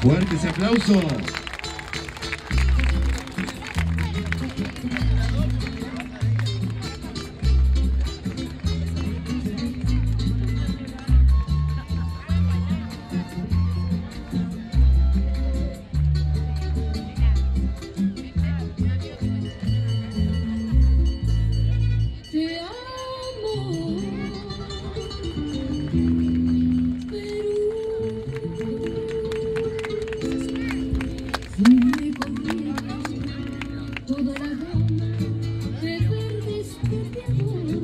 Fuertes aplausos. Thank you.